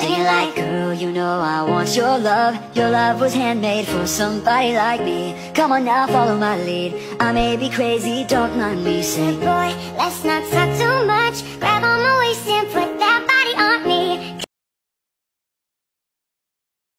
Singing like, girl, you know I want your love. Your love was handmade for somebody like me. Come on now, follow my lead. I may be crazy, don't mind me. Say, boy, let's not